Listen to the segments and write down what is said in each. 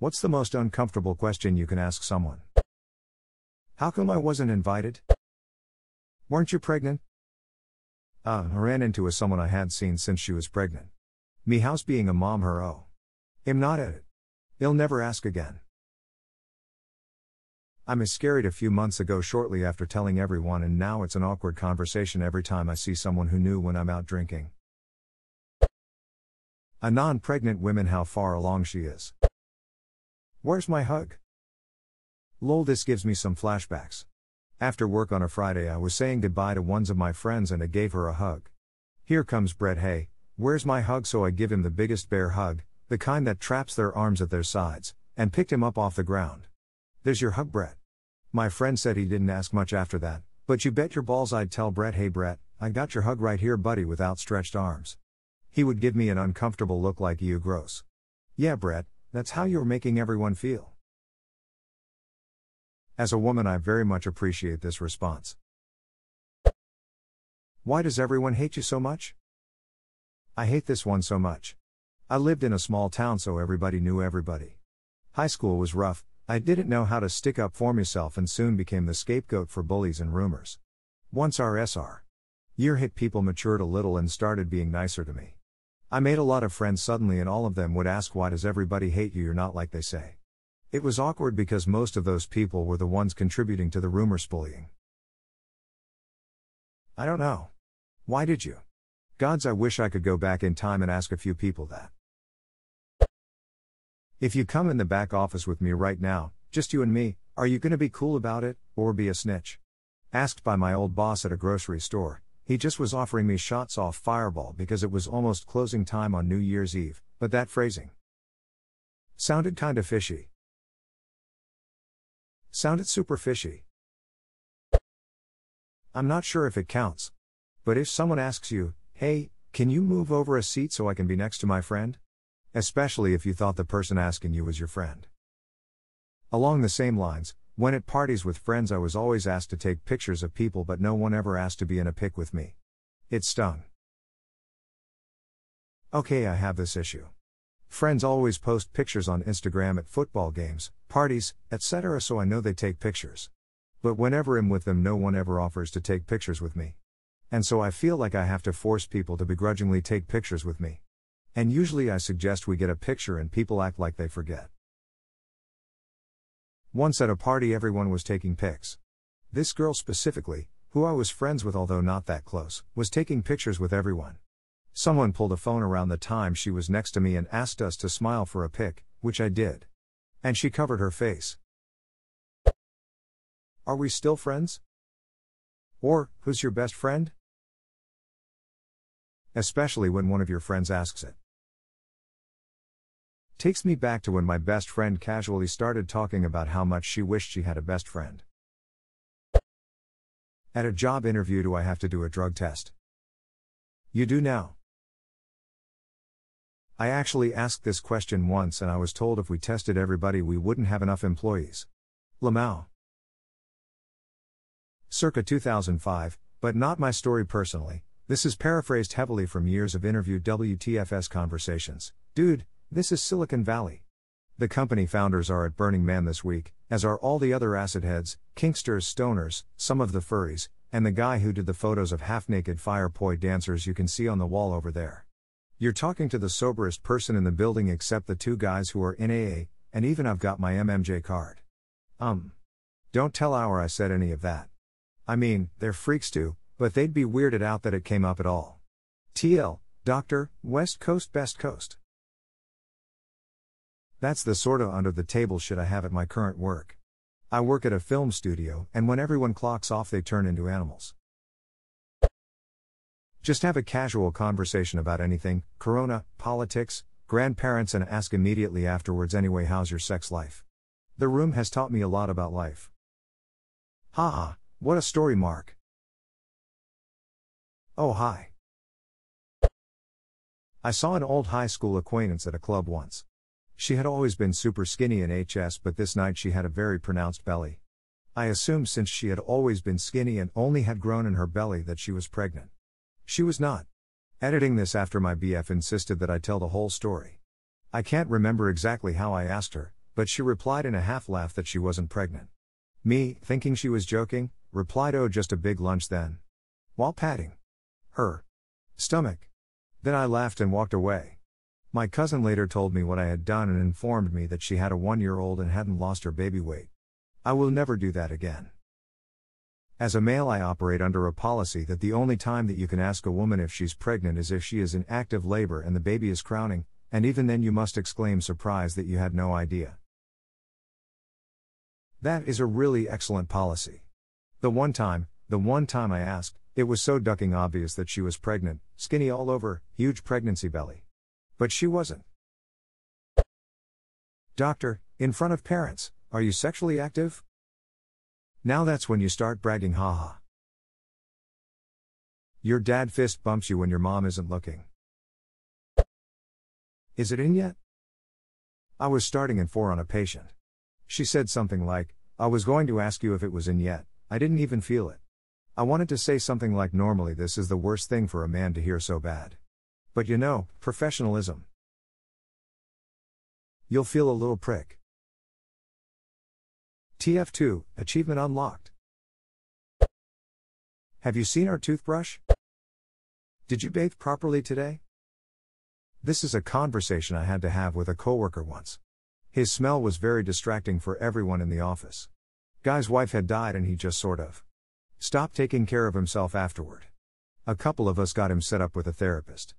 What's the most uncomfortable question you can ask someone? How come I wasn't invited? Weren't you pregnant? Uh, I ran into a someone I hadn't seen since she was pregnant. Me house being a mom her oh. I'm not at it. He'll never ask again. I miscarried a few months ago shortly after telling everyone, and now it's an awkward conversation every time I see someone who knew when I'm out drinking. A non pregnant woman, how far along she is. Where's my hug? Lol, this gives me some flashbacks. After work on a Friday, I was saying goodbye to ones of my friends and I gave her a hug. Here comes Brett, hey, where's my hug? So I give him the biggest bear hug, the kind that traps their arms at their sides, and picked him up off the ground. There's your hug, Brett. My friend said he didn't ask much after that, but you bet your balls I'd tell Brett, hey Brett, I got your hug right here, buddy, with outstretched arms. He would give me an uncomfortable look like you gross. Yeah, Brett, that's how you're making everyone feel. As a woman, I very much appreciate this response. Why does everyone hate you so much? I hate this one so much. I lived in a small town, so everybody knew everybody. High school was rough, I didn't know how to stick up for myself and soon became the scapegoat for bullies and rumors. Once our SR year hit, people matured a little and started being nicer to me. I made a lot of friends suddenly, and all of them would ask, Why does everybody hate you? You're not like they say. It was awkward because most of those people were the ones contributing to the rumors bullying. I don't know. Why did you? Gods, I wish I could go back in time and ask a few people that. If you come in the back office with me right now, just you and me, are you gonna be cool about it, or be a snitch? Asked by my old boss at a grocery store, he just was offering me shots off Fireball because it was almost closing time on New Year's Eve, but that phrasing sounded kinda fishy. Sounded super fishy. I'm not sure if it counts. But if someone asks you, hey, can you move over a seat so I can be next to my friend? Especially if you thought the person asking you was your friend. Along the same lines, when at parties with friends, I was always asked to take pictures of people, but no one ever asked to be in a pic with me. It stung. Okay, I have this issue. Friends always post pictures on Instagram at football games, parties, etc., so I know they take pictures. But whenever I'm with them, no one ever offers to take pictures with me. And so I feel like I have to force people to begrudgingly take pictures with me. And usually I suggest we get a picture and people act like they forget. Once at a party, everyone was taking pics. This girl specifically, who I was friends with although not that close, was taking pictures with everyone. Someone pulled a phone around the time she was next to me and asked us to smile for a pic, which I did. And she covered her face. Are we still friends? Or, who's your best friend? Especially when one of your friends asks it. Takes me back to when my best friend casually started talking about how much she wished she had a best friend. At a job interview, do I have to do a drug test? You do now. I actually asked this question once and I was told if we tested everybody, we wouldn't have enough employees. Lamau. Circa 2005, but not my story personally. This is paraphrased heavily from years of interview WTFS conversations. Dude, this is Silicon Valley. The company founders are at Burning Man this week, as are all the other acid heads, kinksters, stoners, some of the furries, and the guy who did the photos of half naked fire poi dancers you can see on the wall over there. You're talking to the soberest person in the building except the two guys who are in AA, and even I've got my MMJ card. Um. Don't tell our I said any of that. I mean, they're freaks too, but they'd be weirded out that it came up at all. TL, Doctor, West Coast, Best Coast. That's the sorta under the table shit I have at my current work. I work at a film studio, and when everyone clocks off, they turn into animals. Just have a casual conversation about anything corona, politics, grandparents, and ask immediately afterwards, anyway, how's your sex life? The room has taught me a lot about life. Haha, what a story, Mark. Oh, hi. I saw an old high school acquaintance at a club once. She had always been super skinny in HS, but this night she had a very pronounced belly. I assumed since she had always been skinny and only had grown in her belly that she was pregnant. She was not. Editing this after my BF insisted that I tell the whole story. I can't remember exactly how I asked her, but she replied in a half laugh that she wasn't pregnant. Me, thinking she was joking, replied, Oh, just a big lunch then. While patting her stomach. Then I laughed and walked away. My cousin later told me what I had done and informed me that she had a one year old and hadn't lost her baby weight. I will never do that again. As a male, I operate under a policy that the only time that you can ask a woman if she's pregnant is if she is in active labor and the baby is crowning, and even then you must exclaim surprise that you had no idea. That is a really excellent policy. The one time, the one time I asked, it was so ducking obvious that she was pregnant, skinny all over, huge pregnancy belly. But she wasn't. Doctor, in front of parents, are you sexually active? Now that's when you start bragging, haha. Your dad fist bumps you when your mom isn't looking. Is it in yet? I was starting in 4 on a patient. She said something like, I was going to ask you if it was in yet, I didn't even feel it. I wanted to say something like, normally this is the worst thing for a man to hear so bad. But you know, professionalism. You'll feel a little prick. TF2, Achievement Unlocked. Have you seen our toothbrush? Did you bathe properly today? This is a conversation I had to have with a coworker once. His smell was very distracting for everyone in the office. Guy's wife had died and he just sort of stopped taking care of himself afterward. A couple of us got him set up with a therapist.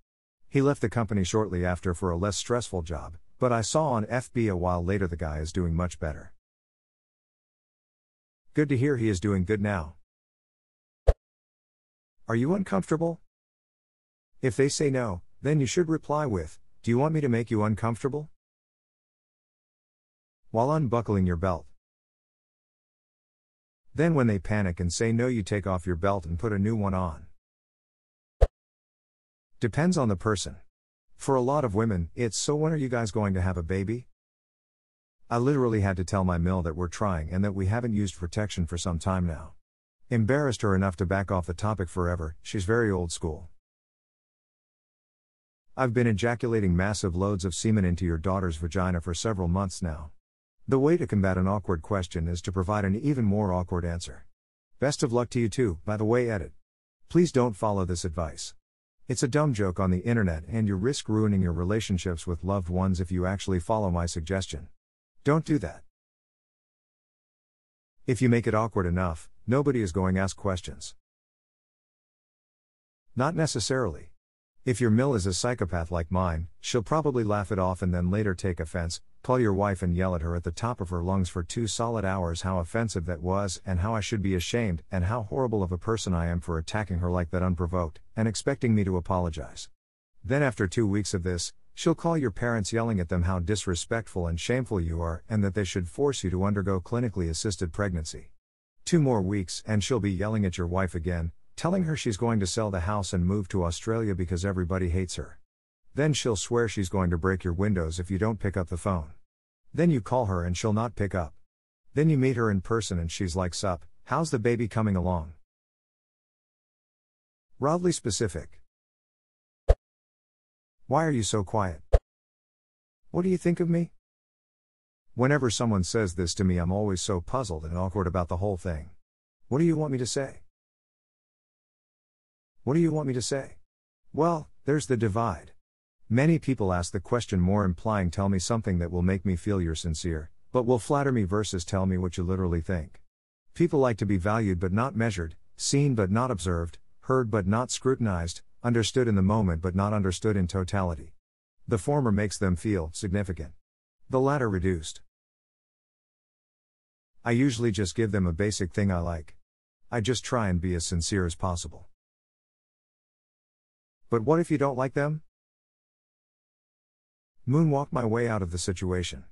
He left the company shortly after for a less stressful job, but I saw on FB a while later the guy is doing much better. Good to hear he is doing good now. Are you uncomfortable? If they say no, then you should reply with, Do you want me to make you uncomfortable? While unbuckling your belt. Then, when they panic and say no, you take off your belt and put a new one on. Depends on the person. For a lot of women, it's so when are you guys going to have a baby? I literally had to tell my mill that we're trying and that we haven't used protection for some time now. Embarrassed her enough to back off the topic forever, she's very old school. I've been ejaculating massive loads of semen into your daughter's vagina for several months now. The way to combat an awkward question is to provide an even more awkward answer. Best of luck to you too, by the way, edit. Please don't follow this advice. It's a dumb joke on the internet and you risk ruining your relationships with loved ones if you actually follow my suggestion. Don't do that. If you make it awkward enough, nobody is going to ask questions. Not necessarily. If your mill is a psychopath like mine, she'll probably laugh it off and then later take offense, call your wife and yell at her at the top of her lungs for two solid hours how offensive that was and how I should be ashamed and how horrible of a person I am for attacking her like that unprovoked, and expecting me to apologize. Then, after two weeks of this, She'll call your parents yelling at them how disrespectful and shameful you are and that they should force you to undergo clinically assisted pregnancy. Two more weeks and she'll be yelling at your wife again, telling her she's going to sell the house and move to Australia because everybody hates her. Then she'll swear she's going to break your windows if you don't pick up the phone. Then you call her and she'll not pick up. Then you meet her in person and she's like, Sup, how's the baby coming along? Broadly specific. Why are you so quiet? What do you think of me? Whenever someone says this to me, I'm always so puzzled and awkward about the whole thing. What do you want me to say? What do you want me to say? Well, there's the divide. Many people ask the question more implying tell me something that will make me feel you're sincere, but will flatter me versus tell me what you literally think. People like to be valued but not measured, seen but not observed, heard but not scrutinized, understood in the moment but not understood in totality. The former makes them feel significant, the latter reduced. I usually just give them a basic thing I like. I just try and be as sincere as possible. But what if you don't like them? Moonwalk my way out of the situation.